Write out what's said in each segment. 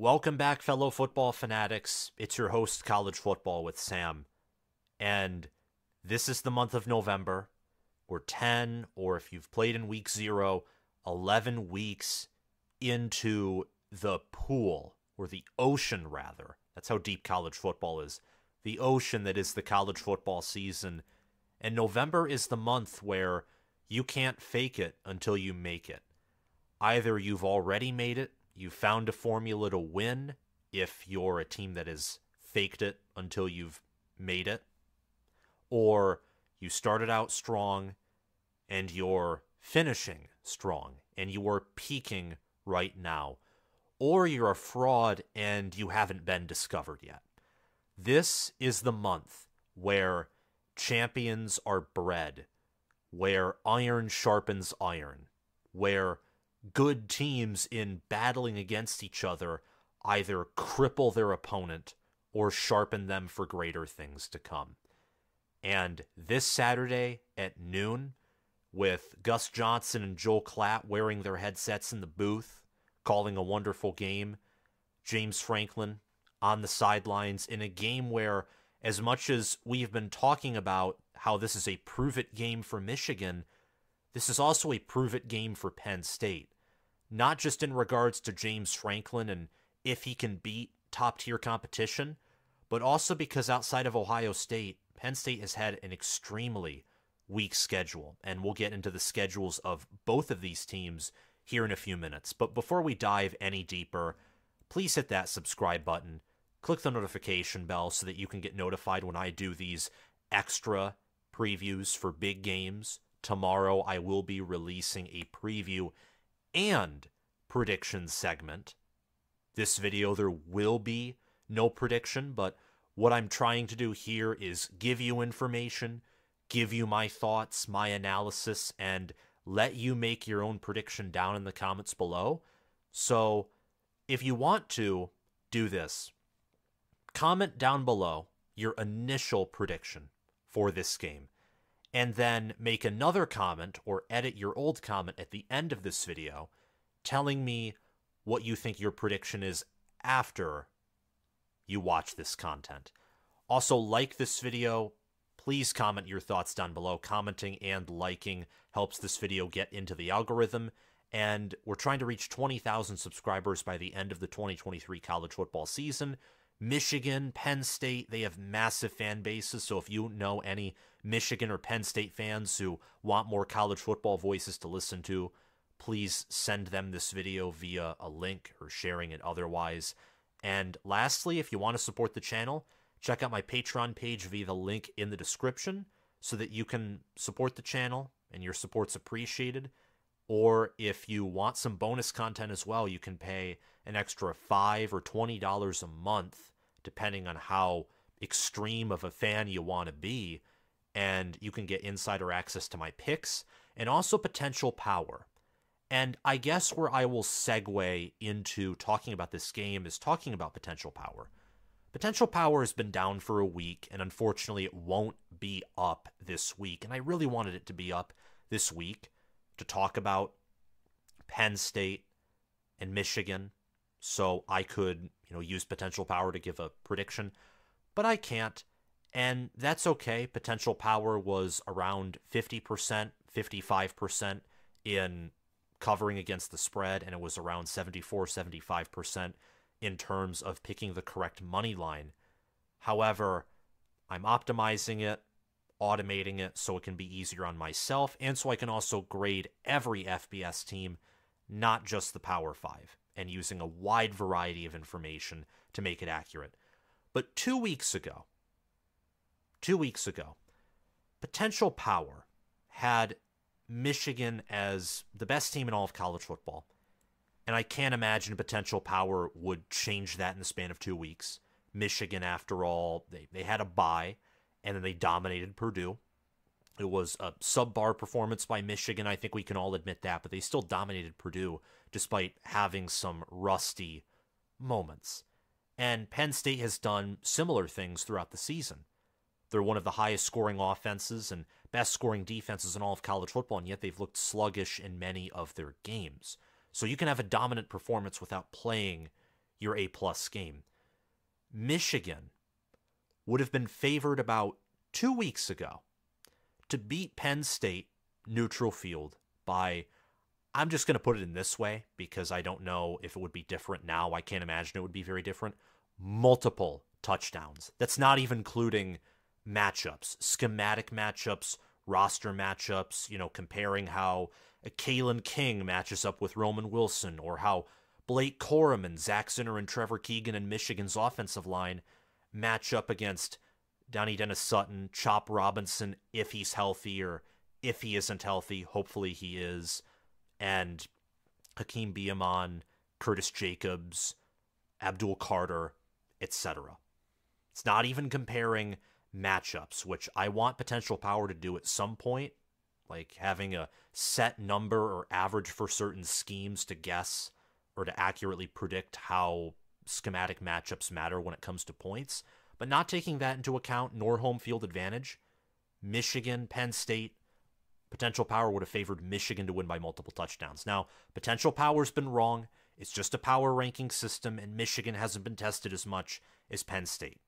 Welcome back, fellow football fanatics. It's your host, College Football with Sam. And this is the month of November. We're 10, or if you've played in week zero, 11 weeks into the pool, or the ocean, rather. That's how deep college football is. The ocean that is the college football season. And November is the month where you can't fake it until you make it. Either you've already made it you found a formula to win if you're a team that has faked it until you've made it, or you started out strong and you're finishing strong and you are peaking right now, or you're a fraud and you haven't been discovered yet. This is the month where champions are bred, where iron sharpens iron, where good teams in battling against each other either cripple their opponent or sharpen them for greater things to come. And this Saturday at noon, with Gus Johnson and Joel Klatt wearing their headsets in the booth, calling a wonderful game, James Franklin on the sidelines in a game where, as much as we've been talking about how this is a prove it game for Michigan, this is also a prove it game for Penn State, not just in regards to James Franklin and if he can beat top tier competition, but also because outside of Ohio State, Penn State has had an extremely weak schedule. And we'll get into the schedules of both of these teams here in a few minutes. But before we dive any deeper, please hit that subscribe button, click the notification bell so that you can get notified when I do these extra previews for big games Tomorrow, I will be releasing a preview and prediction segment. This video, there will be no prediction, but what I'm trying to do here is give you information, give you my thoughts, my analysis, and let you make your own prediction down in the comments below. So, if you want to do this, comment down below your initial prediction for this game and then make another comment or edit your old comment at the end of this video telling me what you think your prediction is after you watch this content. Also, like this video. Please comment your thoughts down below. Commenting and liking helps this video get into the algorithm. And we're trying to reach 20,000 subscribers by the end of the 2023 college football season. Michigan, Penn State, they have massive fan bases. So if you know any Michigan or Penn State fans who want more college football voices to listen to, please send them this video via a link or sharing it otherwise. And lastly, if you want to support the channel, check out my Patreon page via the link in the description so that you can support the channel and your support's appreciated. Or if you want some bonus content as well, you can pay an extra 5 or $20 a month, depending on how extreme of a fan you want to be. And you can get insider access to my picks and also potential power. And I guess where I will segue into talking about this game is talking about potential power. Potential power has been down for a week, and unfortunately, it won't be up this week. And I really wanted it to be up this week to talk about Penn State and Michigan so I could, you know, use potential power to give a prediction, but I can't. And that's okay. Potential power was around 50%, 55% in covering against the spread, and it was around 74, 75% in terms of picking the correct money line. However, I'm optimizing it automating it so it can be easier on myself and so I can also grade every FBS team, not just the Power 5, and using a wide variety of information to make it accurate. But two weeks ago, two weeks ago, Potential Power had Michigan as the best team in all of college football. And I can't imagine Potential Power would change that in the span of two weeks. Michigan, after all, they, they had a bye and then they dominated Purdue. It was a subpar performance by Michigan. I think we can all admit that, but they still dominated Purdue despite having some rusty moments. And Penn State has done similar things throughout the season. They're one of the highest scoring offenses and best scoring defenses in all of college football, and yet they've looked sluggish in many of their games. So you can have a dominant performance without playing your A plus game. Michigan would have been favored about two weeks ago to beat Penn State neutral field by I'm just going to put it in this way because I don't know if it would be different now. I can't imagine it would be very different. Multiple touchdowns. That's not even including matchups, schematic matchups, roster matchups, you know, comparing how a Kalen King matches up with Roman Wilson or how Blake Corum and Zach Zinter and Trevor Keegan and Michigan's offensive line match up against Donnie Dennis Sutton, Chop Robinson, if he's healthy or if he isn't healthy. Hopefully he is. And Hakeem Beamon, Curtis Jacobs, Abdul Carter, etc. It's not even comparing matchups, which I want potential power to do at some point, like having a set number or average for certain schemes to guess or to accurately predict how schematic matchups matter when it comes to points. But not taking that into account, nor home field advantage, Michigan, Penn State, potential power would have favored Michigan to win by multiple touchdowns. Now, potential power's been wrong. It's just a power ranking system, and Michigan hasn't been tested as much as Penn State.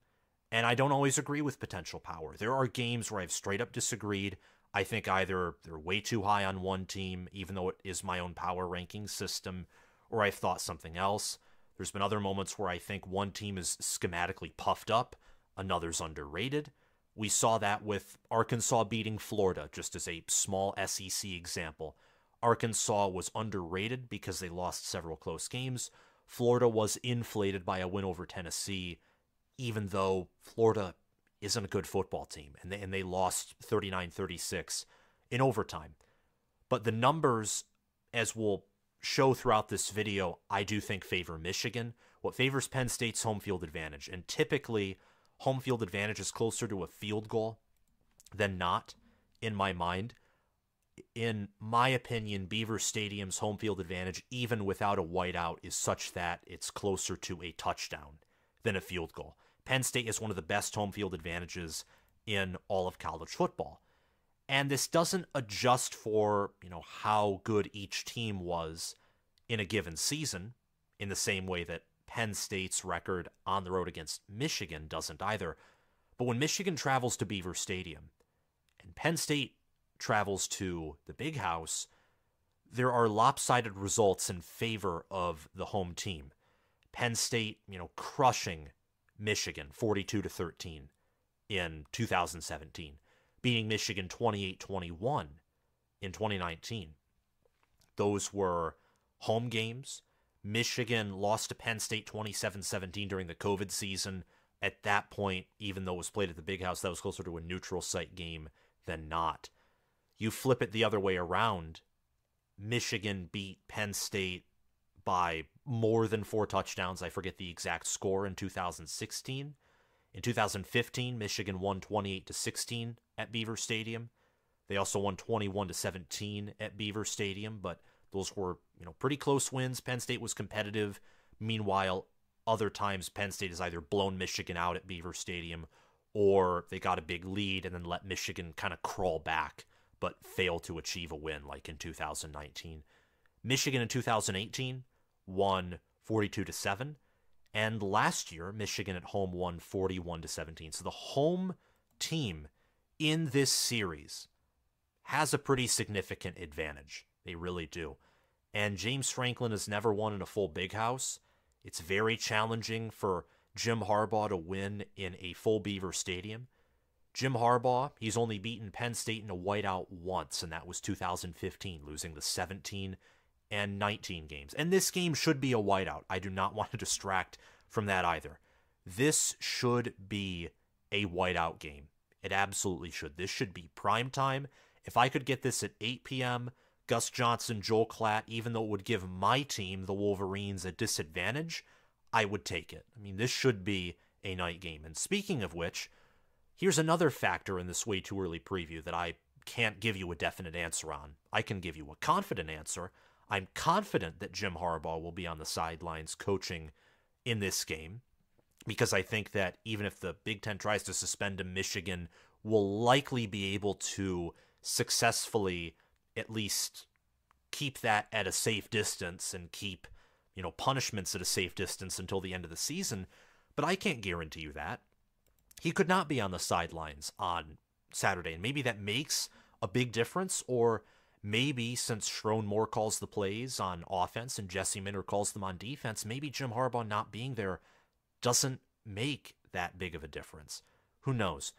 And I don't always agree with potential power. There are games where I've straight up disagreed. I think either they're way too high on one team, even though it is my own power ranking system, or I've thought something else. There's been other moments where I think one team is schematically puffed up, another's underrated. We saw that with Arkansas beating Florida, just as a small SEC example. Arkansas was underrated because they lost several close games. Florida was inflated by a win over Tennessee, even though Florida isn't a good football team, and they, and they lost 39 36 in overtime. But the numbers, as we'll show throughout this video, I do think favor Michigan. What favors Penn State's home field advantage. And typically, home field advantage is closer to a field goal than not, in my mind. In my opinion, Beaver Stadium's home field advantage, even without a whiteout, is such that it's closer to a touchdown than a field goal. Penn State is one of the best home field advantages in all of college football. And this doesn't adjust for, you know, how good each team was in a given season in the same way that Penn State's record on the road against Michigan doesn't either. But when Michigan travels to Beaver Stadium and Penn State travels to the Big House, there are lopsided results in favor of the home team. Penn State, you know, crushing Michigan 42 to 13 in 2017 beating Michigan 28 21 in 2019. Those were home games. Michigan lost to Penn State 27 17 during the COVID season. At that point, even though it was played at the big house, that was closer to a neutral site game than not. You flip it the other way around. Michigan beat Penn State by more than four touchdowns. I forget the exact score in 2016. In 2015, Michigan won 28 to 16 at Beaver Stadium. They also won 21 to 17 at Beaver Stadium, but those were, you know, pretty close wins. Penn State was competitive. Meanwhile, other times Penn State has either blown Michigan out at Beaver Stadium or they got a big lead and then let Michigan kind of crawl back but fail to achieve a win like in 2019. Michigan in 2018 won 42 to 7. And last year, Michigan at home won 41 to 17. So the home team in this series has a pretty significant advantage. They really do. And James Franklin has never won in a full big house. It's very challenging for Jim Harbaugh to win in a full Beaver Stadium. Jim Harbaugh, he's only beaten Penn State in a whiteout once, and that was 2015, losing the 17 and 19 games. And this game should be a whiteout. I do not want to distract from that either. This should be a whiteout game. It absolutely should. This should be prime time. If I could get this at 8 p.m., Gus Johnson, Joel Klatt, even though it would give my team, the Wolverines, a disadvantage, I would take it. I mean, this should be a night game. And speaking of which, here's another factor in this way too early preview that I can't give you a definite answer on. I can give you a confident answer. I'm confident that Jim Harbaugh will be on the sidelines coaching in this game because I think that even if the Big Ten tries to suspend a Michigan, will likely be able to successfully at least keep that at a safe distance and keep you know, punishments at a safe distance until the end of the season, but I can't guarantee you that. He could not be on the sidelines on Saturday, and maybe that makes a big difference, or maybe since Sherrone Moore calls the plays on offense and Jesse Minter calls them on defense, maybe Jim Harbaugh not being there doesn't make that big of a difference. Who knows?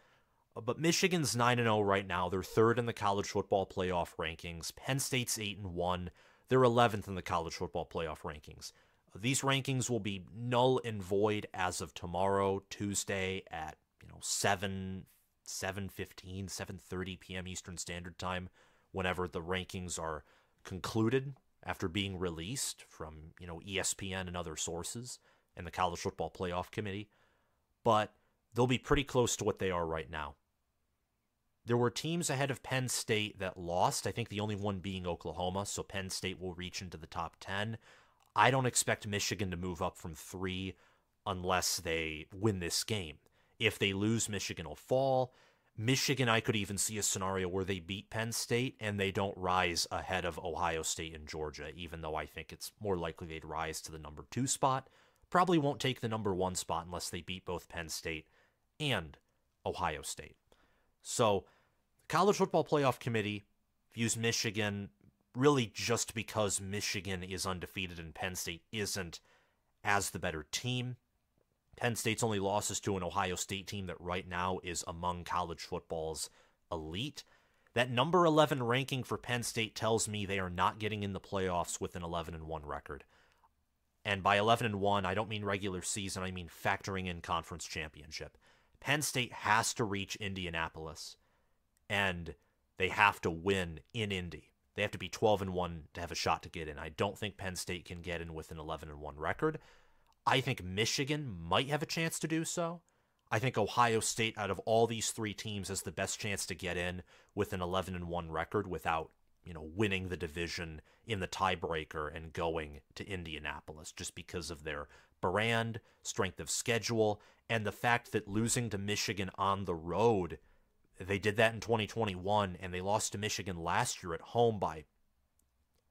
Uh, but Michigan's 9 0 right now. They're third in the college football playoff rankings. Penn State's 8 and 1. They're 11th in the college football playoff rankings. Uh, these rankings will be null and void as of tomorrow, Tuesday at, you know, 7 7:15, 7:30 p.m. Eastern Standard Time whenever the rankings are concluded after being released from, you know, ESPN and other sources and the College Football Playoff Committee. But they'll be pretty close to what they are right now. There were teams ahead of Penn State that lost, I think the only one being Oklahoma, so Penn State will reach into the top 10. I don't expect Michigan to move up from 3 unless they win this game. If they lose, Michigan will fall. Michigan, I could even see a scenario where they beat Penn State and they don't rise ahead of Ohio State and Georgia, even though I think it's more likely they'd rise to the number two spot. Probably won't take the number one spot unless they beat both Penn State and Ohio State. So, the College Football Playoff Committee views Michigan really just because Michigan is undefeated and Penn State isn't as the better team. Penn State's only losses to an Ohio State team that right now is among college football's elite. That number 11 ranking for Penn State tells me they are not getting in the playoffs with an 11 and 1 record. And by 11 and 1, I don't mean regular season, I mean factoring in conference championship. Penn State has to reach Indianapolis and they have to win in Indy. They have to be 12 and 1 to have a shot to get in. I don't think Penn State can get in with an 11 and 1 record. I think Michigan might have a chance to do so. I think Ohio State out of all these 3 teams has the best chance to get in with an 11 and 1 record without, you know, winning the division in the tiebreaker and going to Indianapolis just because of their brand, strength of schedule, and the fact that losing to Michigan on the road, they did that in 2021, and they lost to Michigan last year at home by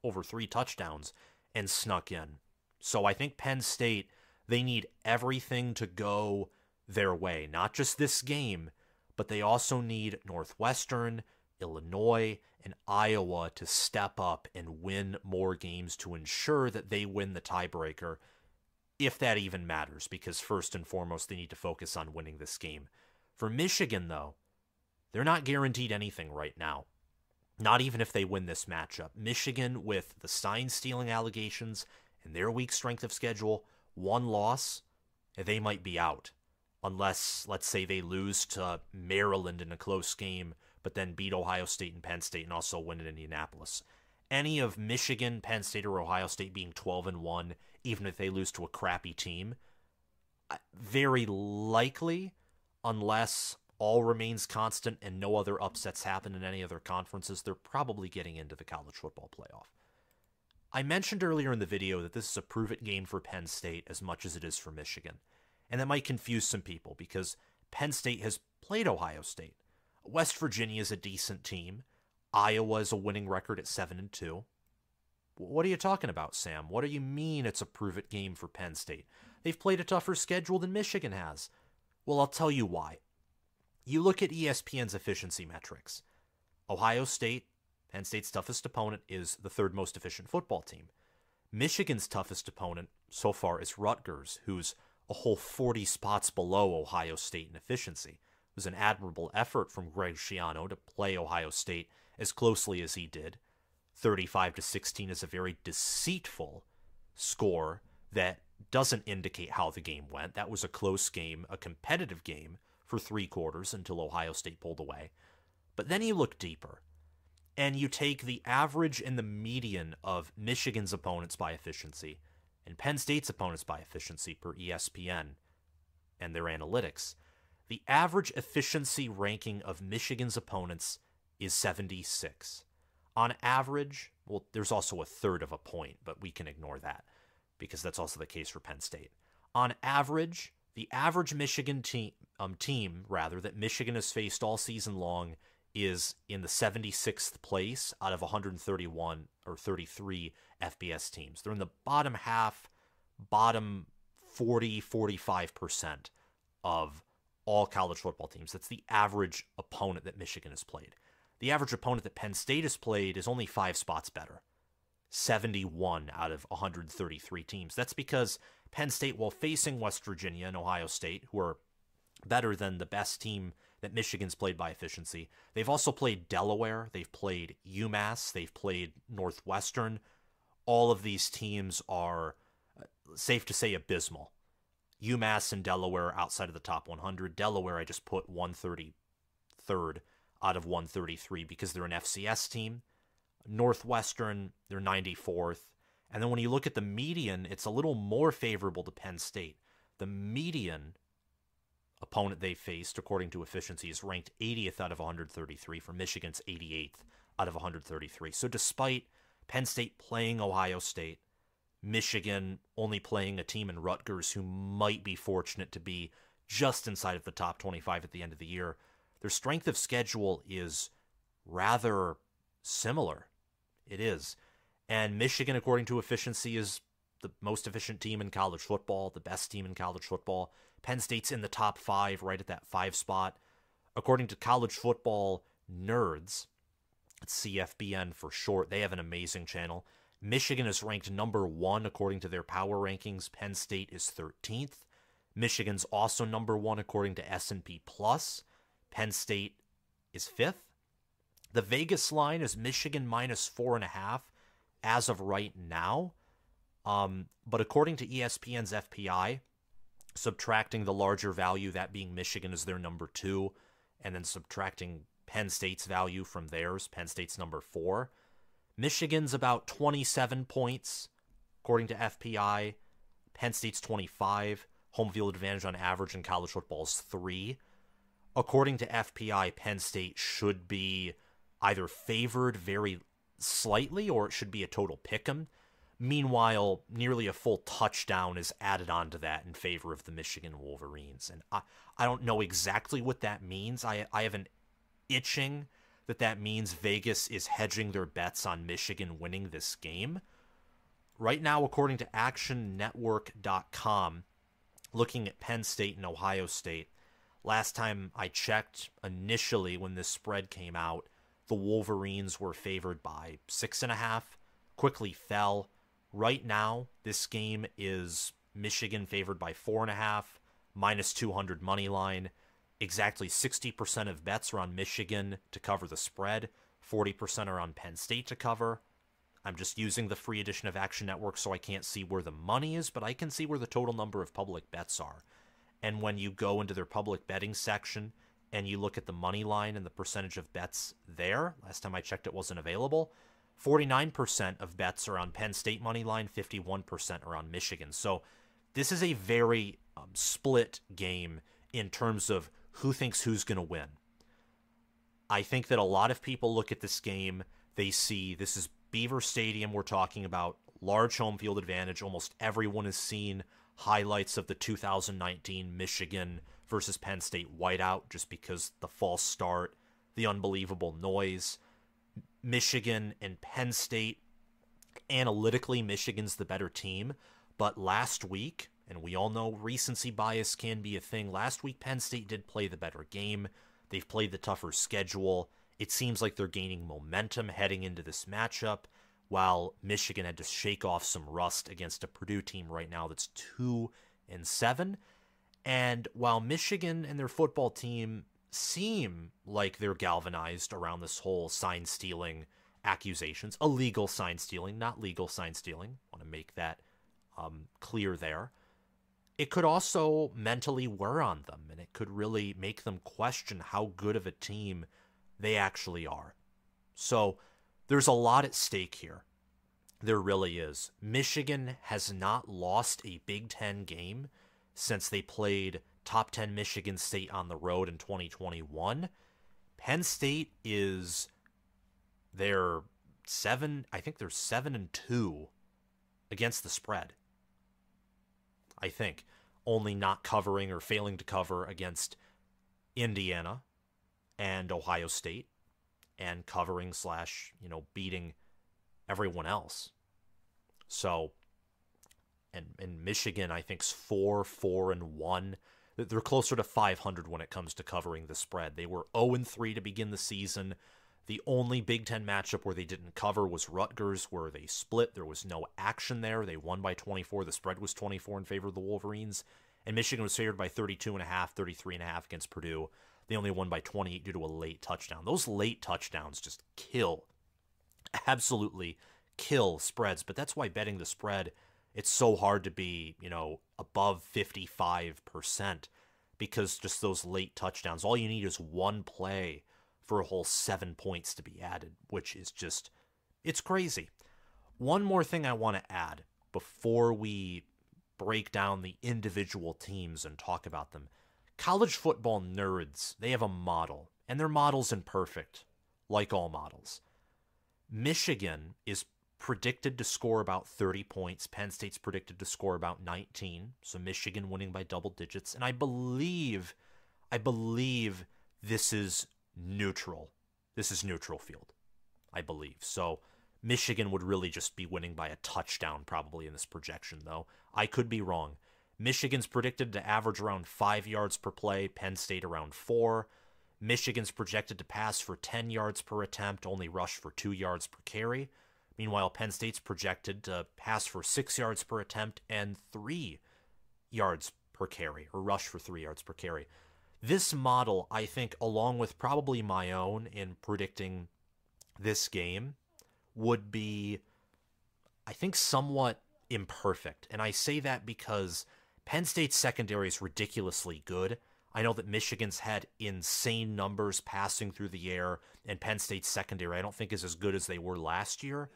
over three touchdowns and snuck in. So I think Penn State, they need everything to go their way, not just this game, but they also need Northwestern, Illinois, and Iowa to step up and win more games to ensure that they win the tiebreaker if that even matters, because first and foremost, they need to focus on winning this game. For Michigan, though, they're not guaranteed anything right now. Not even if they win this matchup. Michigan, with the sign stealing allegations and their weak strength of schedule, one loss, they might be out. Unless, let's say, they lose to Maryland in a close game, but then beat Ohio State and Penn State and also win in Indianapolis. Any of Michigan, Penn State, or Ohio State being 12 and 1 even if they lose to a crappy team. Very likely, unless all remains constant and no other upsets happen in any other conferences, they're probably getting into the college football playoff. I mentioned earlier in the video that this is a prove it game for Penn State as much as it is for Michigan. And that might confuse some people because Penn State has played Ohio State. West Virginia is a decent team. Iowa is a winning record at 7 and 2. What are you talking about, Sam? What do you mean it's a prove it game for Penn State? They've played a tougher schedule than Michigan has. Well, I'll tell you why. You look at ESPN's efficiency metrics. Ohio State, Penn State's toughest opponent, is the third most efficient football team. Michigan's toughest opponent so far is Rutgers, who's a whole 40 spots below Ohio State in efficiency. It was an admirable effort from Greg Schiano to play Ohio State as closely as he did. 35 to 16 is a very deceitful score that doesn't indicate how the game went. That was a close game, a competitive game for three quarters until Ohio State pulled away. But then you look deeper and you take the average and the median of Michigan's opponents by efficiency and Penn State's opponents by efficiency per ESPN and their analytics. The average efficiency ranking of Michigan's opponents is 76 on average, well, there's also a third of a point, but we can ignore that because that's also the case for Penn State. On average, the average Michigan team, um, team rather that Michigan has faced all season long is in the 76th place out of 131 or 33 FBS teams. They're in the bottom half, bottom 40, 45% of all college football teams. That's the average opponent that Michigan has played. The average opponent that Penn State has played is only five spots better 71 out of 133 teams. That's because Penn State, while facing West Virginia and Ohio State, who are better than the best team that Michigan's played by efficiency. They've also played Delaware, they've played UMass, they've played Northwestern. All of these teams are uh, safe to say abysmal. UMass and Delaware outside of the top 100. Delaware, I just put 133rd out of 133 because they're an FCS team. Northwestern, they're 94th. And then when you look at the median, it's a little more favorable to Penn State. The median opponent they faced, according to efficiency, is ranked 80th out of 133 for Michigan's 88th out of 133. So despite Penn State playing Ohio State, Michigan only playing a team in Rutgers who might be fortunate to be just inside of the top 25 at the end of the year, their strength of schedule is rather similar. It is. And Michigan, according to efficiency, is the most efficient team in college football, the best team in college football. Penn State's in the top five, right at that five spot. According to college football nerds, CFBN for short, they have an amazing channel. Michigan is ranked number one according to their power rankings. Penn State is 13th. Michigan's also number one according to S&P Plus. Penn State is fifth. The Vegas line is Michigan minus four and a half as of right now. Um, but according to ESPN's FPI, subtracting the larger value, that being Michigan is their number two, and then subtracting Penn State's value from theirs, Penn State's number four. Michigan's about 27 points, according to FPI. Penn State's 25. Home field advantage on average in college football is three. According to FPI, Penn State should be either favored very slightly or it should be a total pick 'em. Meanwhile, nearly a full touchdown is added onto that in favor of the Michigan Wolverines. And I, I don't know exactly what that means. I, I have an itching that that means Vegas is hedging their bets on Michigan winning this game. Right now, according to ActionNetwork.com, looking at Penn State and Ohio State, last time I checked, initially when this spread came out, the Wolverines were favored by six and a half, quickly fell Right now, this game is Michigan favored by four and a half, minus 200 money line. Exactly 60% of bets are on Michigan to cover the spread, 40% are on Penn State to cover. I'm just using the free edition of Action Network so I can't see where the money is, but I can see where the total number of public bets are. And when you go into their public betting section and you look at the money line and the percentage of bets there, last time I checked it wasn't available, 49% of bets are on Penn State money line, 51% are on Michigan. So this is a very um, split game in terms of who thinks who's going to win. I think that a lot of people look at this game, they see this is Beaver Stadium we're talking about, large home field advantage. Almost everyone has seen highlights of the 2019 Michigan versus Penn State whiteout just because the false start, the unbelievable noise. Michigan and Penn State. Analytically, Michigan's the better team. But last week, and we all know recency bias can be a thing, last week Penn State did play the better game. They've played the tougher schedule. It seems like they're gaining momentum heading into this matchup, while Michigan had to shake off some rust against a Purdue team right now that's 2 and 7. And while Michigan and their football team seem like they're galvanized around this whole sign stealing accusations, illegal sign stealing, not legal sign stealing. I want to make that um, clear there. It could also mentally wear on them, and it could really make them question how good of a team they actually are. So there's a lot at stake here. There really is. Michigan has not lost a Big Ten game since they played top 10 Michigan State on the road in 2021. Penn State is they're 7, I think they're 7 and 2 against the spread. I think only not covering or failing to cover against Indiana and Ohio State. and covering slash, you know, beating everyone else. So, and, and Michigan, I think, is 4 4 and 1. They're closer to 500 when it comes to covering the spread. They were 0 and 3 to begin the season. The only Big Ten matchup where they didn't cover was Rutgers, where they split. There was no action there. They won by 24. The spread was 24 in favor of the Wolverines. And Michigan was favored by 32 and a half, 33 and a half against Purdue. They only won by 28 due to a late touchdown. Those late touchdowns just kill, absolutely kill spreads. But that's why betting the spread, it's so hard to be, you know, above 55% because just those late touchdowns, all you need is one play for a whole seven points to be added, which is just, it's crazy. One more thing I want to add before we break down the individual teams and talk about them. College football nerds, they have a model, and their model's imperfect, like all models. Michigan is predicted to score about 30 points. Penn State's predicted to score about 19. So Michigan winning by double digits. And I believe, I believe this is neutral. This is neutral field, I believe. So Michigan would really just be winning by a touchdown, probably in this projection, though. I could be wrong. Michigan's predicted to average around five yards per play, Penn State around four. Michigan's projected to pass for 10 yards per attempt, only rush for two yards per carry. Meanwhile, Penn State's projected to pass for six yards per attempt and three yards per carry, or rush for three yards per carry. This model, I think, along with probably my own in predicting this game, would be, I think, somewhat imperfect. And I say that because Penn State's secondary is ridiculously good. I know that Michigan's had insane numbers passing through the air, and Penn State's secondary I don't think is as good as they were last year.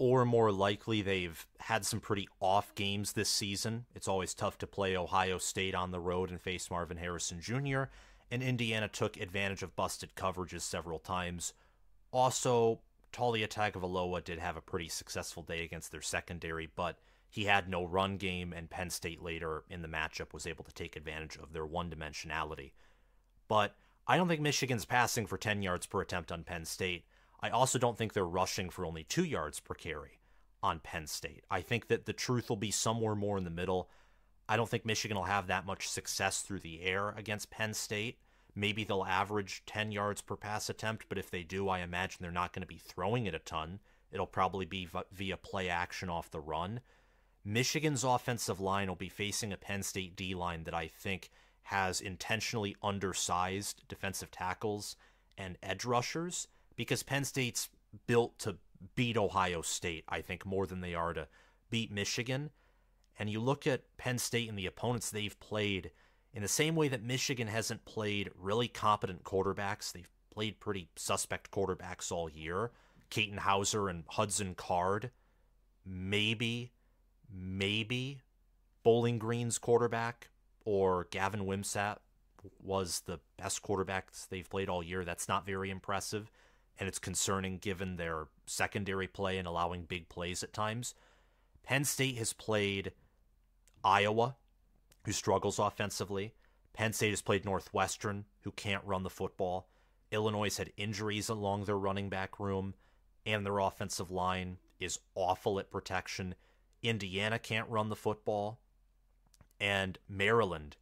Or more likely, they've had some pretty off games this season. It's always tough to play Ohio State on the road and face Marvin Harrison Jr., and Indiana took advantage of busted coverages several times. Also, Taulia Tagovailoa did have a pretty successful day against their secondary, but he had no run game, and Penn State later in the matchup was able to take advantage of their one dimensionality. But I don't think Michigan's passing for 10 yards per attempt on Penn State. I also don't think they're rushing for only two yards per carry on Penn State. I think that the truth will be somewhere more in the middle. I don't think Michigan will have that much success through the air against Penn State. Maybe they'll average 10 yards per pass attempt, but if they do, I imagine they're not going to be throwing it a ton. It'll probably be via play action off the run. Michigan's offensive line will be facing a Penn State D line that I think has intentionally undersized defensive tackles and edge rushers because Penn State's built to beat Ohio State, I think, more than they are to beat Michigan. And you look at Penn State and the opponents they've played in the same way that Michigan hasn't played really competent quarterbacks, they've played pretty suspect quarterbacks all year. Katin Houser and Hudson Card, maybe, maybe Bowling Green's quarterback or Gavin Wimsatt was the best quarterbacks they've played all year. That's not very impressive, and it's concerning given their secondary play and allowing big plays at times. Penn State has played Iowa, who struggles offensively. Penn State has played Northwestern, who can't run the football. Illinois had injuries along their running back room, and their offensive line is awful at protection. Indiana can't run the football. And Maryland,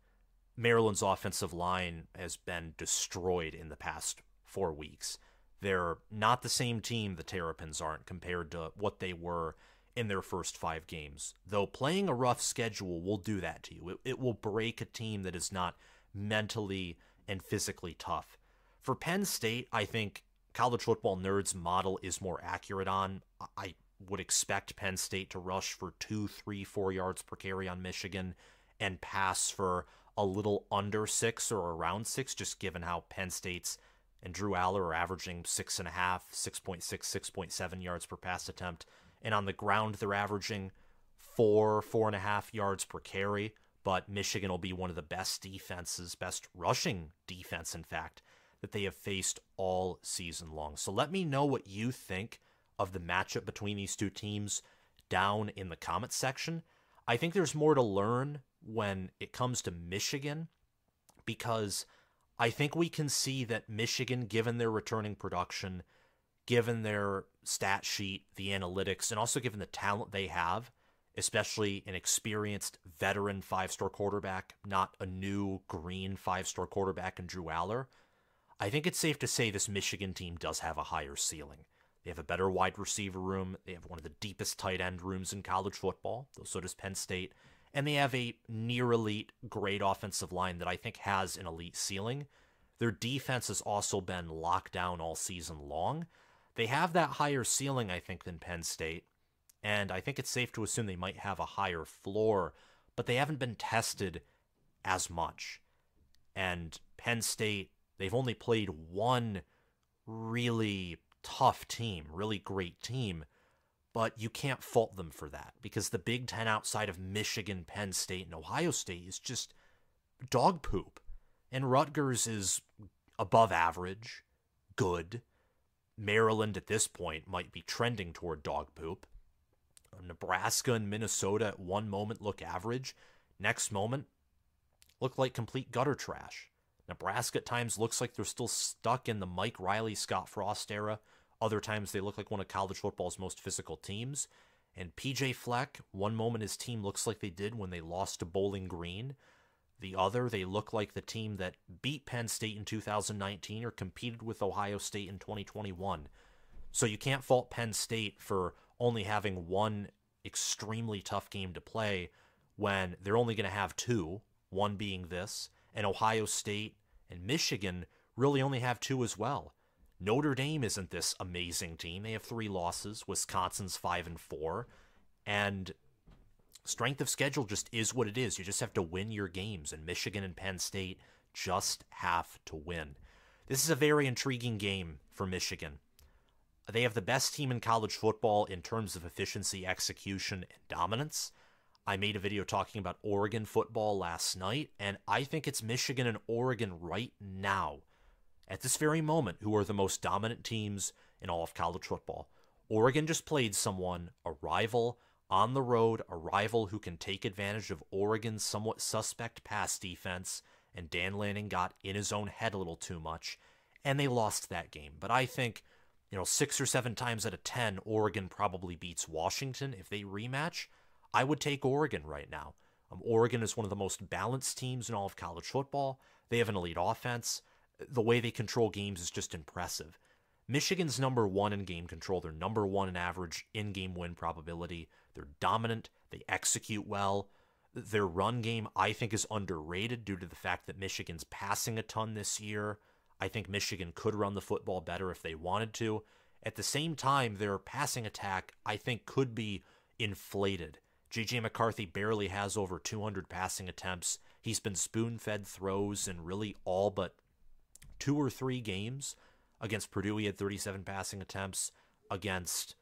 Maryland's offensive line has been destroyed in the past four weeks. They're not the same team the Terrapins aren't compared to what they were in their first five games. Though playing a rough schedule will do that to you. It, it will break a team that is not mentally and physically tough. For Penn State, I think college football nerds model is more accurate on. I would expect Penn State to rush for two, three, four yards per carry on Michigan and pass for a little under six or around six, just given how Penn State's and Drew Allar are averaging six and a half, 6.6, 6.7 yards per pass attempt and on the ground they're averaging four, four and a half yards per carry. But Michigan will be one of the best defenses, best rushing defense, in fact, that they have faced all season long. So let me know what you think of the matchup between these two teams down in the comments section. I think there's more to learn when it comes to Michigan because I think we can see that Michigan, given their returning production, given their stat sheet, the analytics, and also given the talent they have, especially an experienced veteran five star quarterback, not a new green five star quarterback in Drew Allar, I think it's safe to say this Michigan team does have a higher ceiling. They have a better wide receiver room. They have one of the deepest tight end rooms in college football. though So does Penn State. And they have a near elite, great offensive line that I think has an elite ceiling. Their defense has also been locked down all season long. They have that higher ceiling, I think, than Penn State. And I think it's safe to assume they might have a higher floor, but they haven't been tested as much. And Penn State, they've only played one really tough team, really great team, but you can't fault them for that because the Big Ten outside of Michigan, Penn State, and Ohio State is just dog poop. And Rutgers is above average, good. Maryland at this point might be trending toward dog poop. Nebraska and Minnesota at one moment look average, next moment look like complete gutter trash. Nebraska at times looks like they're still stuck in the Mike Riley, Scott Frost era. Other times they look like one of college football's most physical teams. And PJ Fleck, one moment his team looks like they did when they lost to Bowling Green. The other, they look like the team that beat Penn State in 2019 or competed with Ohio State in 2021. So you can't fault Penn State for only having one extremely tough game to play when they're only going to have two, one being this, and Ohio State and Michigan really only have two as well. Notre Dame isn't this amazing team. They have three losses. Wisconsin's five and four. And strength of schedule just is what it is. You just have to win your games, and Michigan and Penn State just have to win. This is a very intriguing game for Michigan. They have the best team in college football in terms of efficiency, execution, and dominance. I made a video talking about Oregon football last night, and I think it's Michigan and Oregon right now, at this very moment, who are the most dominant teams in all of college football. Oregon just played someone, a rival, on the road, a rival who can take advantage of Oregon's somewhat suspect pass defense, and Dan Lanning got in his own head a little too much, and they lost that game. But I think, you know, six or seven times out of ten, Oregon probably beats Washington if they rematch. I would take Oregon right now. Um, Oregon is one of the most balanced teams in all of college football. They have an elite offense. The way they control games is just impressive. Michigan's number one in game control. They're number one in average in game win probability. They're dominant. They execute well. Their run game, I think, is underrated due to the fact that Michigan's passing a ton this year. I think Michigan could run the football better if they wanted to. At the same time, their passing attack, I think, could be inflated. JJ McCarthy barely has over 200 passing attempts. He's been spoon fed throws in really all but two or three games. Against Purdue, he had 37 passing attempts. Against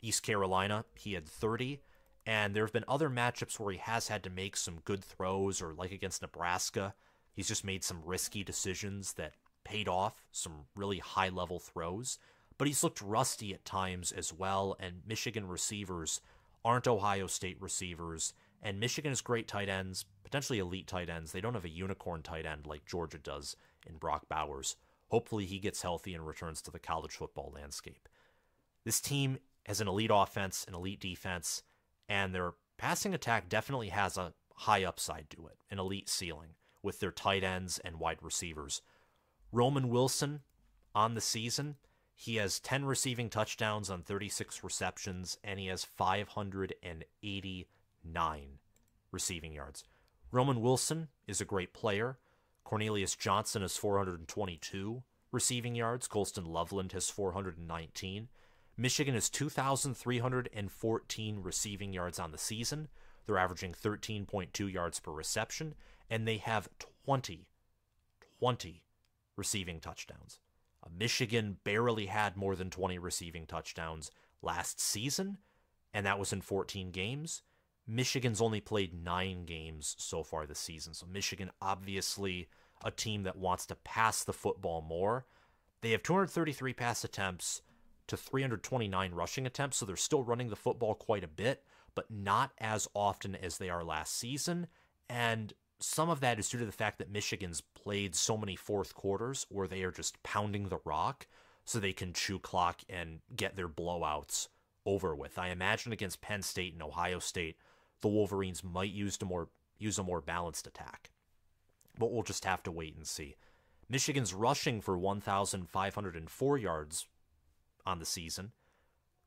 East Carolina, he had 30. And there have been other matchups where he has had to make some good throws, or like against Nebraska, he's just made some risky decisions that paid off, some really high level throws. But he's looked rusty at times as well, and Michigan receivers aren't Ohio State receivers. And Michigan has great tight ends, potentially elite tight ends. They don't have a unicorn tight end like Georgia does in Brock Bowers. Hopefully, he gets healthy and returns to the college football landscape. This team has an elite offense, an elite defense, and their passing attack definitely has a high upside to it, an elite ceiling with their tight ends and wide receivers. Roman Wilson on the season he has 10 receiving touchdowns on 36 receptions, and he has 589 receiving yards. Roman Wilson is a great player. Cornelius Johnson has 422 receiving yards. Colston Loveland has 419. Michigan has 2,314 receiving yards on the season. They're averaging 13.2 yards per reception, and they have 20, 20 receiving touchdowns. Uh, Michigan barely had more than 20 receiving touchdowns last season, and that was in 14 games. Michigan's only played nine games so far this season. So, Michigan, obviously, a team that wants to pass the football more. They have 233 pass attempts to 329 rushing attempts, so they're still running the football quite a bit, but not as often as they are last season. And some of that is due to the fact that Michigan's played so many fourth quarters where they are just pounding the rock. so they can chew clock and get their blowouts over with. I imagine against Penn State and Ohio State, the Wolverines might use a more use a more balanced attack. But we'll just have to wait and see. Michigan's rushing for 1,504 yards on the season.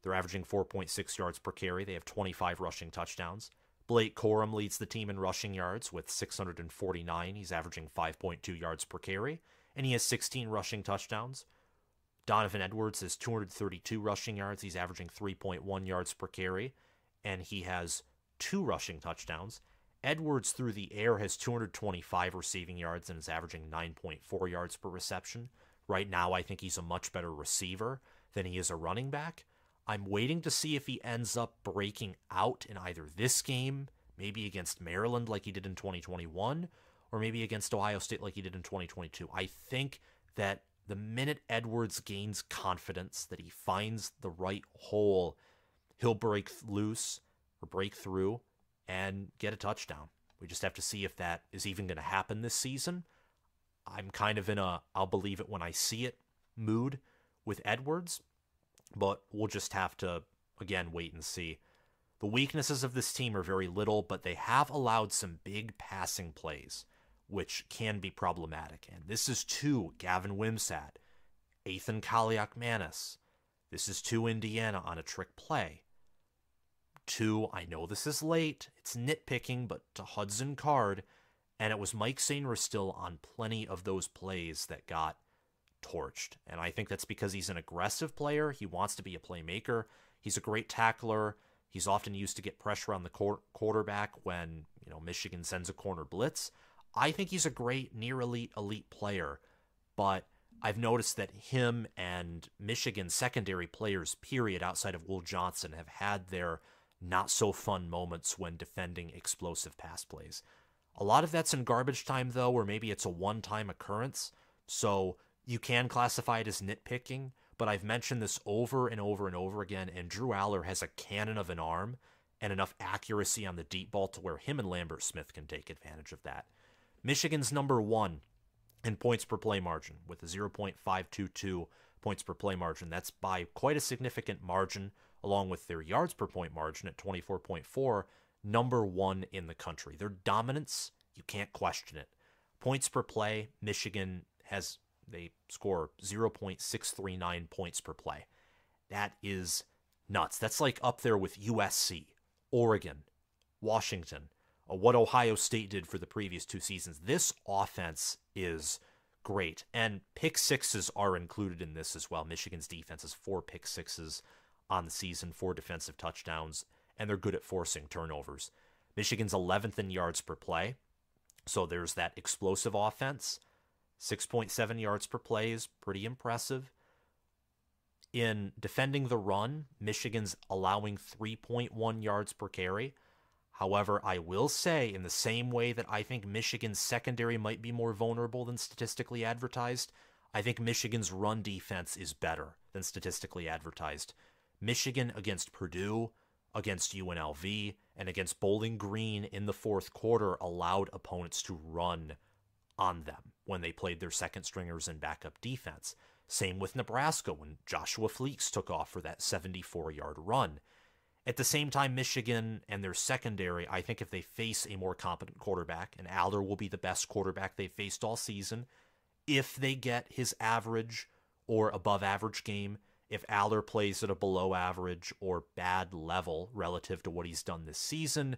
They're averaging 4.6 yards per carry. They have 25 rushing touchdowns. Blake Corum leads the team in rushing yards with 649. He's averaging 5.2 yards per carry, and he has 16 rushing touchdowns. Donovan Edwards has 232 rushing yards. He's averaging 3.1 yards per carry, and he has two rushing touchdowns. Edwards through the air has 225 receiving yards and is averaging 9.4 yards per reception. Right now, I think he's a much better receiver than he is a running back. I'm waiting to see if he ends up breaking out in either this game, maybe against Maryland like he did in 2021, or maybe against Ohio State like he did in 2022. I think that the minute Edwards gains confidence, that he finds the right hole, he'll break loose or break through and get a touchdown. We just have to see if that is even going to happen this season. I'm kind of in a I'll believe it when I see it mood with Edwards, but we'll just have to again wait and see. The weaknesses of this team are very little, but they have allowed some big passing plays which can be problematic. And this is to Gavin Wimsatt, Athan Kaliakmanis. This is to Indiana on a trick play. To, I know this is late, it's nitpicking, but to Hudson Card, and it was Mike Sainristil on plenty of those plays that got torched. And I think that's because he's an aggressive player. He wants to be a playmaker. He's a great tackler. He's often used to get pressure on the quarterback when, you know, Michigan sends a corner blitz. I think he's a great near elite elite player, but I've noticed that him and Michigan secondary players, period, outside of Will Johnson, have had their not so fun moments when defending explosive pass plays. A lot of that's in garbage time, though, or maybe it's a one time occurrence. So you can classify it as nitpicking, but I've mentioned this over and over and over again, and Drew Allar has a cannon of an arm and enough accuracy on the deep ball to where him and Lambert Smith can take advantage of that. Michigan's number one in points per play margin with a 0.522 points per play margin. That's by quite a significant margin, along with their yards per point margin at 24.4, number one in the country. Their dominance, you can't question it. Points per play, Michigan has, they score 0.639 points per play. That is nuts. That's like up there with USC, Oregon, Washington, uh, what Ohio State did for the previous two seasons. This offense is great. And pick sixes are included in this as well. Michigan's defense has four pick sixes on the season, four defensive touchdowns, and they're good at forcing turnovers. Michigan's 11th in yards per play. So there's that explosive offense. 6.7 yards per play is pretty impressive. In defending the run, Michigan's allowing 3.1 yards per carry. However, I will say, in the same way that I think Michigan's secondary might be more vulnerable than statistically advertised, I think Michigan's run defense is better than statistically advertised. Michigan against Purdue, against UNLV, and against Bowling Green in the fourth quarter allowed opponents to run on them when they played their second stringers and backup defense. Same with Nebraska when Joshua Fleeks took off for that 74 yard run. At the same time, Michigan and their secondary, I think if they face a more competent quarterback, and Allar will be the best quarterback they've faced all season, if they get his average or above average game, if Allar plays at a below average or bad level relative to what he's done this season,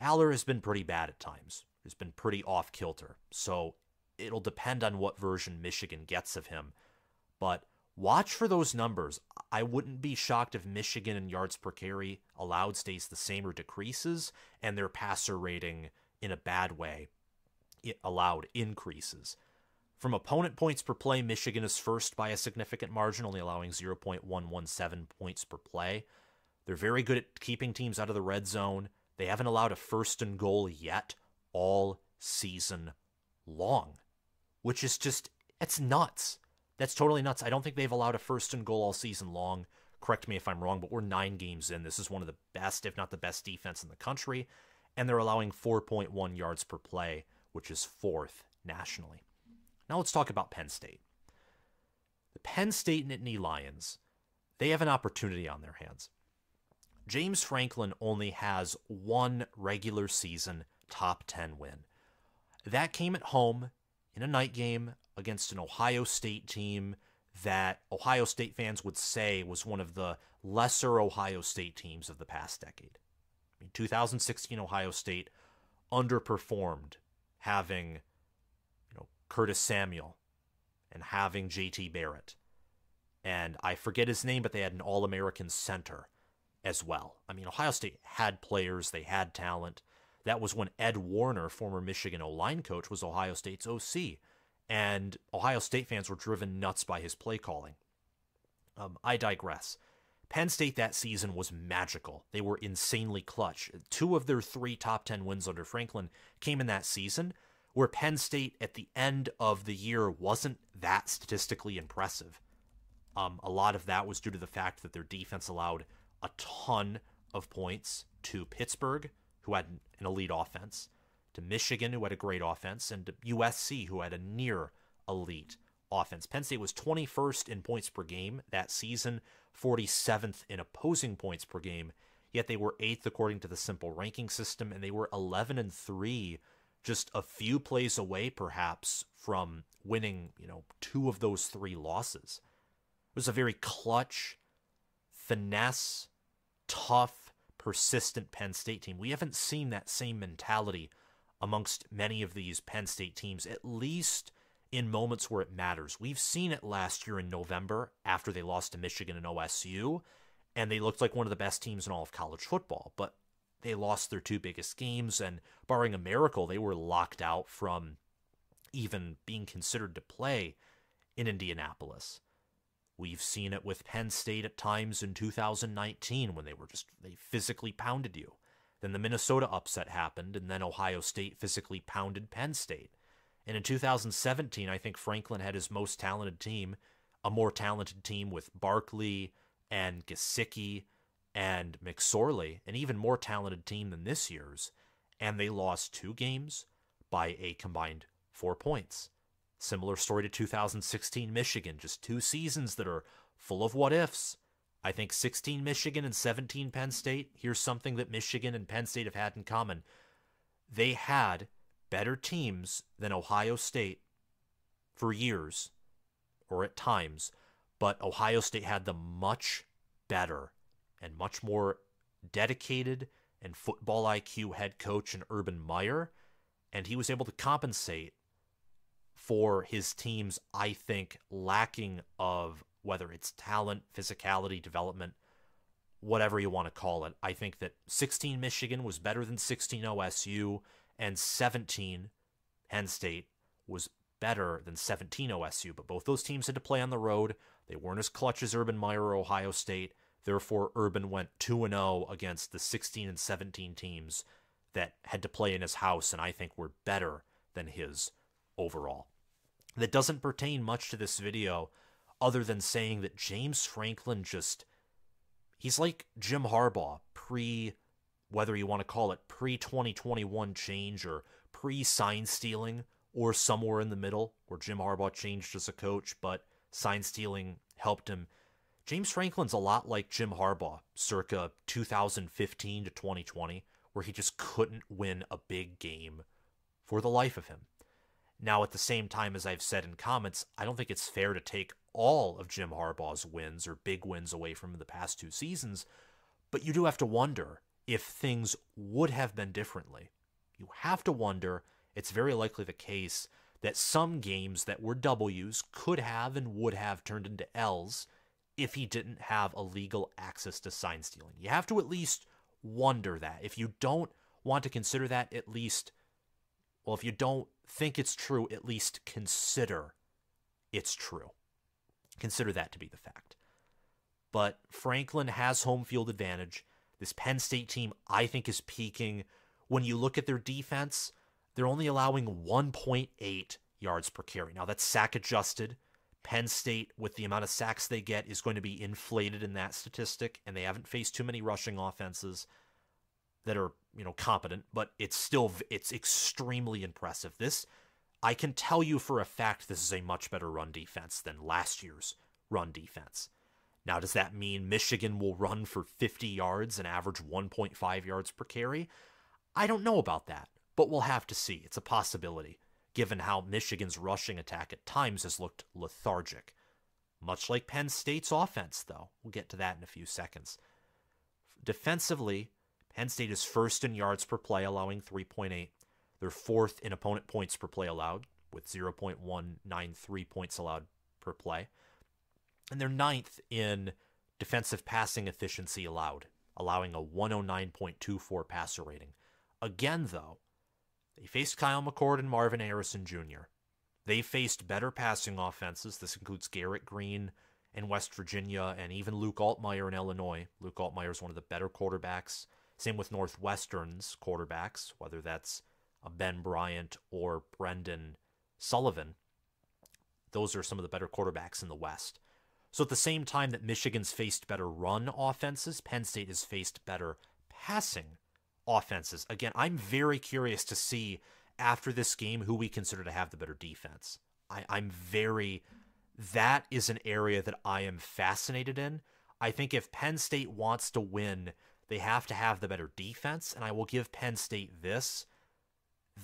Allar has been pretty bad at times. He's been pretty off kilter. So it'll depend on what version Michigan gets of him. But Watch for those numbers. I wouldn't be shocked if Michigan and yards per carry allowed stays the same or decreases, and their passer rating in a bad way it allowed increases. From opponent points per play, Michigan is first by a significant margin, only allowing 0.117 points per play. They're very good at keeping teams out of the red zone. They haven't allowed a first and goal yet all season long, which is just, it's nuts. That's totally nuts. I don't think they've allowed a first and goal all season long. Correct me if I'm wrong, but we're nine games in. This is one of the best, if not the best, defense in the country. And they're allowing 4.1 yards per play, which is fourth nationally. Now let's talk about Penn State. The Penn State Nittany Lions, they have an opportunity on their hands. James Franklin only has one regular season top 10 win. That came at home in a night game against an Ohio State team that Ohio State fans would say was one of the lesser Ohio State teams of the past decade. I mean, 2016 Ohio State underperformed having Curtis Samuel and having JT Barrett. And I forget his name, but they had an All American center as well. I mean, Ohio State had players, they had talent. That was when Ed Warinner, former Michigan O line coach, was Ohio State's OC. And Ohio State fans were driven nuts by his play calling. Um, I digress. Penn State that season was magical. They were insanely clutch. Two of their three top 10 wins under Franklin came in that season, where Penn State at the end of the year wasn't that statistically impressive. Um, a lot of that was due to the fact that their defense allowed a ton of points to Pittsburgh, who had an elite offense, to Michigan, who had a great offense, and to USC, who had a near elite offense. Penn State was 21st in points per game that season, 47th in opposing points per game, yet they were 8th according to the simple ranking system and they were 11 and 3 just a few plays away perhaps from winning, you know, two of those three losses. It was a very clutch, finesse, tough, persistent Penn State team. We haven't seen that same mentality amongst many of these Penn State teams, at least in moments where it matters. We've seen it last year in November after they lost to Michigan and OSU, and they looked like one of the best teams in all of college football. But they lost their two biggest games, and barring a miracle, they were locked out from even being considered to play in Indianapolis. We've seen it with Penn State at times in 2019 when they were just, they physically pounded you. Then the Minnesota upset happened, and then Ohio State physically pounded Penn State. And in 2017, I think Franklin had his most talented team, a more talented team with Barkley and Gesicki and McSorley, an even more talented team than this year's, and they lost two games by a combined four points. Similar story to 2016 Michigan, just two seasons that are full of what ifs. I think 16 Michigan and 17 Penn State, here's something that Michigan and Penn State have had in common. They had better teams than Ohio State for years, or at times, but Ohio State had the much better and much more dedicated and football IQ head coach in Urban Meyer, and he was able to compensate for his team's, I think, lacking of whether it's talent, physicality, development, whatever you want to call it. I think that 16 Michigan was better than 16 OSU and 17 Penn State was better than 17 OSU, but both those teams had to play on the road. They weren't as clutch as Urban Meyer or Ohio State. Therefore, Urban went 2 0 against the 16 and 17 teams that had to play in his house, and I think were better than his overall. That doesn't pertain much to this video, other than saying that James Franklin just. He's like Jim Harbaugh pre whether you want to call it pre 2021 change or pre sign stealing or somewhere in the middle where Jim Harbaugh changed as a coach, but sign stealing helped him. James Franklin's a lot like Jim Harbaugh circa 2015 to 2020, where he just couldn't win a big game for the life of him. Now, at the same time, as I've said in comments, I don't think it's fair to take all of Jim Harbaugh's wins or big wins away from the past two seasons, but you do have to wonder if things would have been differently. You have to wonder, it's very likely the case that some games that were W's could have and would have turned into L's if he didn't have a legal access to sign stealing. You have to at least wonder that. If you don't want to consider that, at least, well, if you don't think it's true, at least consider it's true. Consider that to be the fact. But Franklin has home field advantage. This Penn State team, I think, is peaking. When you look at their defense, they're only allowing 1.8 yards per carry. Now, that's sack adjusted. Penn State, with the amount of sacks they get, is going to be inflated in that statistic, and they haven't faced too many rushing offenses that are, you know, competent, but it's still it's extremely impressive. This I can tell you for a fact this is a much better run defense than last year's run defense. Now, does that mean Michigan will run for 50 yards and average 1.5 yards per carry? I don't know about that, but we'll have to see. It's a possibility, given how Michigan's rushing attack at times has looked lethargic. Much like Penn State's offense, though. We'll get to that in a few seconds. Defensively, Penn State is first in yards per play, allowing 3.8. They're fourth in opponent points per play allowed, with 0.193 points allowed per play. And they're ninth in defensive passing efficiency allowed, allowing a 109.24 passer rating. Again, though, they faced Kyle McCord and Marvin Harrison Jr. They faced better passing offenses. This includes Garrett Greene in West Virginia and even Luke Altmyer in Illinois. Luke Altmyer is one of the better quarterbacks. Same with Northwestern's quarterbacks, whether that's a Ben Bryant or Brendan Sullivan. Those are some of the better quarterbacks in the West. So at the same time that Michigan's faced better run offenses, Penn State has faced better passing offenses. Again, I'm very curious to see after this game who we consider to have the better defense. I, I'm very that is an area that I am fascinated in. I think if Penn State wants to win, they have to have the better defense, and I will give Penn State this.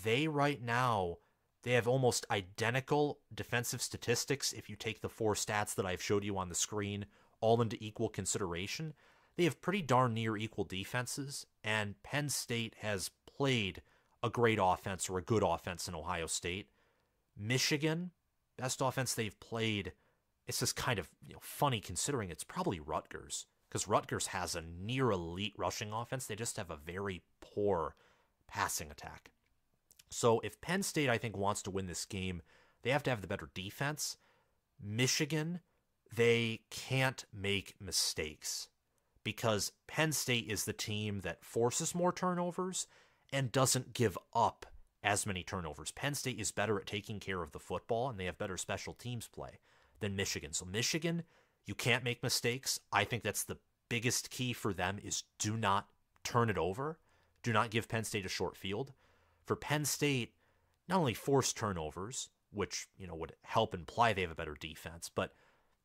They right now they have almost identical defensive statistics if you take the four stats that I've showed you on the screen all into equal consideration. They have pretty darn near equal defenses, and Penn State has played a great offense or a good offense in Ohio State. Michigan, best offense they've played. It's just kind of you know, funny considering it's probably Rutgers because Rutgers has a near elite rushing offense. They just have a very poor passing attack. So if Penn State, I think, wants to win this game, they have to have the better defense. Michigan, they can't make mistakes because Penn State is the team that forces more turnovers and doesn't give up as many turnovers. Penn State is better at taking care of the football and they have better special teams play than Michigan. So Michigan, you can't make mistakes. I think that's the biggest key for them is do not turn it over. Do not give Penn State a short field for Penn State, not only force turnovers, which, you know, would help imply they have a better defense, but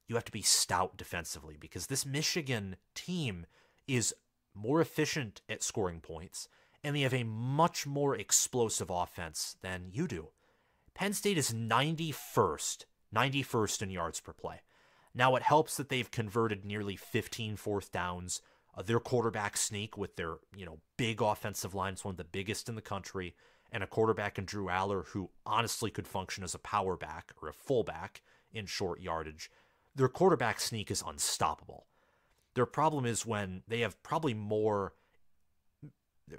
you have to be stout defensively because this Michigan team is more efficient at scoring points and they have a much more explosive offense than you do. Penn State is 91st, 91st in yards per play. Now it helps that they've converted nearly 15 fourth downs. Uh, their quarterback sneak with their, you know, big offensive line is one of the biggest in the country and a quarterback in Drew Allar who honestly could function as a power back or a fullback in short yardage, their quarterback sneak is unstoppable. Their problem is when they have probably more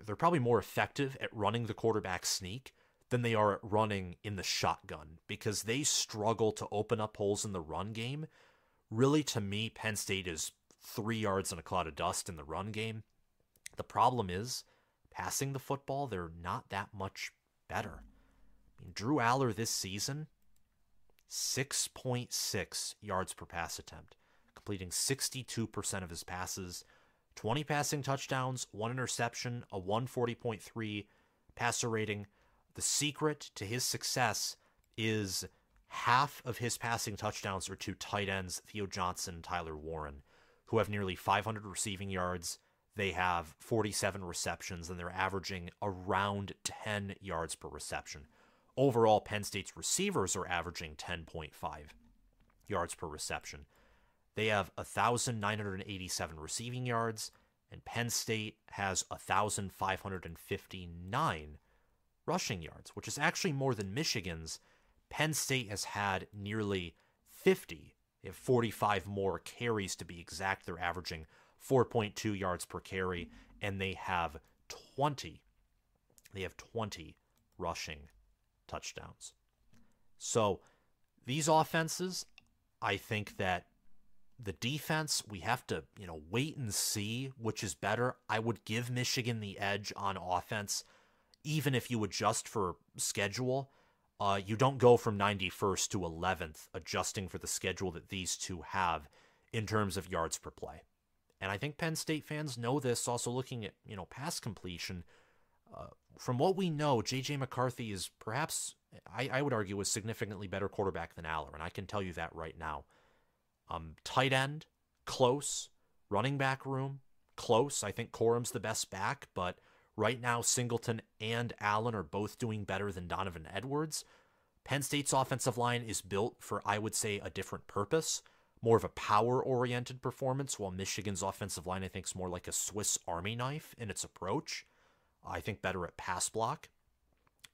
they're probably more effective at running the quarterback sneak than they are at running in the shotgun because they struggle to open up holes in the run game. Really, to me, Penn State is three yards in a cloud of dust in the run game. The problem is Passing the football, they're not that much better. I mean, Drew Allar this season, 6.6 yards per pass attempt, completing 62% of his passes, 20 passing touchdowns, one interception, a 140.3 passer rating. The secret to his success is half of his passing touchdowns are to tight ends Theo Johnson and Tyler Warren, who have nearly 500 receiving yards they have 47 receptions and they're averaging around 10 yards per reception. Overall, Penn State's receivers are averaging 10.5 yards per reception. They have 1,987 receiving yards, and Penn State has 1,559 rushing yards, which is actually more than Michigan's. Penn State has had nearly 50, they have 45 more carries to be exact. They're averaging 4.2 yards per carry, and they have 20. They have 20 rushing touchdowns. So these offenses, I think that the defense, we have to, you know, wait and see which is better. I would give Michigan the edge on offense, even if you adjust for schedule. Uh, you don't go from 91st to 11th, adjusting for the schedule that these two have in terms of yards per play. And I think Penn State fans know this. Also, looking at you know pass completion, from what we know, J.J. McCarthy is perhaps I, I would argue a significantly better quarterback than Allar, and I can tell you that right now. Um, tight end, close. Running back room, close. I think Corum's the best back, but right now Singleton and Allen are both doing better than Donovan Edwards. Penn State's offensive line is built for, I would say, a different purpose, more of a power oriented performance, while Michigan's offensive line, I think, is more like a Swiss Army knife in its approach. I think better at pass block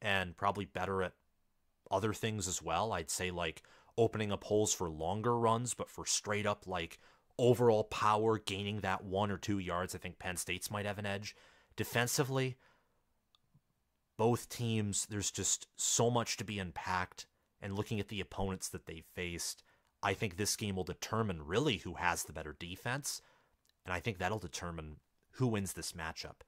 and probably better at other things as well. I'd say like opening up holes for longer runs, but for straight up like overall power, gaining that one or two yards, I think Penn State's might have an edge. Defensively, both teams, there's just so much to be unpacked. And looking at the opponents that they faced, I think this game will determine really who has the better defense. And I think that'll determine who wins this matchup.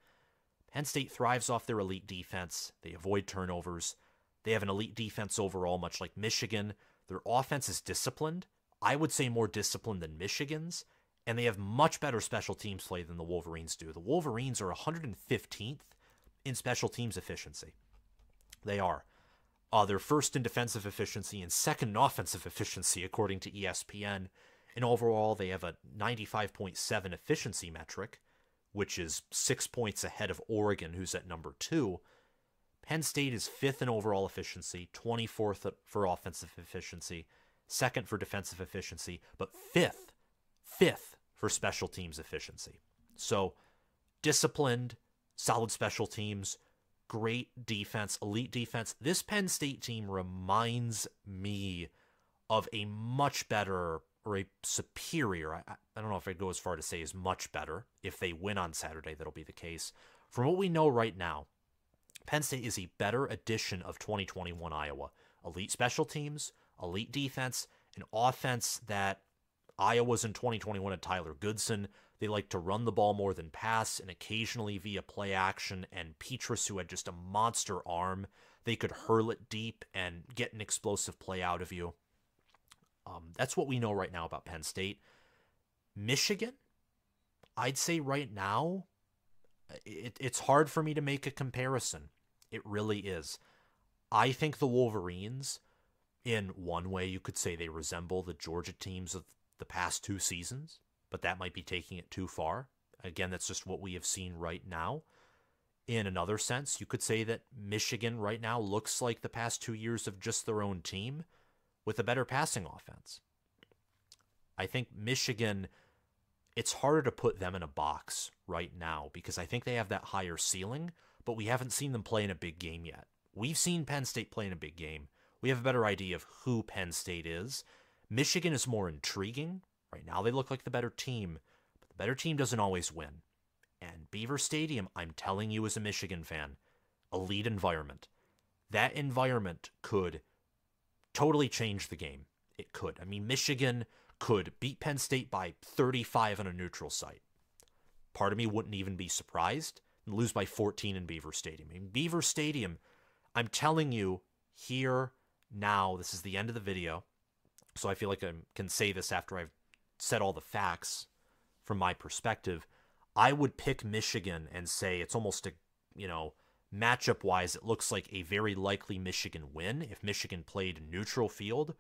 Penn State thrives off their elite defense. They avoid turnovers. They have an elite defense overall, much like Michigan. Their offense is disciplined. I would say more disciplined than Michigan's. And they have much better special teams play than the Wolverines do. The Wolverines are 115th in special teams efficiency. They are. Uh, they're first in defensive efficiency and second in offensive efficiency, according to ESPN. And overall, they have a 95.7 efficiency metric, which is six points ahead of Oregon, who's at number two. Penn State is fifth in overall efficiency, 24th for offensive efficiency, second for defensive efficiency, but fifth, fifth for special teams efficiency. So disciplined, solid special teams, great defense, elite defense. This Penn State team reminds me of a much better or a superior. I, I don't know if I'd go as far to say is much better. If they win on Saturday, that'll be the case. From what we know right now, Penn State is a better edition of 2021 Iowa. Elite special teams, elite defense, an offense that Iowa's in 2021 at Tyler Goodson. They like to run the ball more than pass, and occasionally via play action. And Petras, who had just a monster arm, they could hurl it deep and get an explosive play out of you. Um, that's what we know right now about Penn State. Michigan, I'd say right now, it, it's hard for me to make a comparison. It really is. I think the Wolverines, in one way, you could say they resemble the Georgia teams of the past two seasons, but that might be taking it too far. Again, that's just what we have seen right now. In another sense, you could say that Michigan right now looks like the past two years of just their own team with a better passing offense. I think Michigan it's harder to put them in a box right now because I think they have that higher ceiling, but we haven't seen them play in a big game yet. We've seen Penn State play in a big game. We have a better idea of who Penn State is. Michigan is more intriguing. Right now, they look like the better team, but the better team doesn't always win. And Beaver Stadium, I'm telling you as a Michigan fan, elite environment. That environment could totally change the game. It could. I mean, Michigan could beat Penn State by 35 on a neutral site. Part of me wouldn't even be surprised and lose by 14 in Beaver Stadium. I mean, Beaver Stadium, I'm telling you here now, this is the end of the video, so I feel like I can say this after I've said all the facts from my perspective. I would pick Michigan and say it's almost a, you know, matchup wise, it looks like a very likely Michigan win if Michigan played neutral field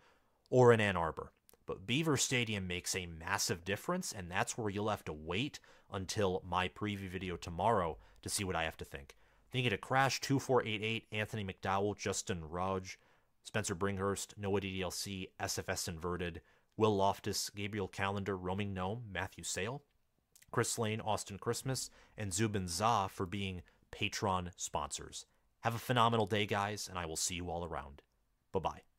or in Ann Arbor. But Beaver Stadium makes a massive difference, and that's where you'll have to wait until my preview video tomorrow to see what I have to think. Thinking to Crash 2488, Anthony McDowell, Justin Raj, Spencer Bringhurst, Noah DDLC, SFS Inverted, Will Loftus, Gabriel Calendar, Roaming Gnome, Matthew Sale, Chris Lane, Austin Christmas, and Zubin Za for being Patreon sponsors. Have a phenomenal day, guys, and I will see you all around. Bye bye.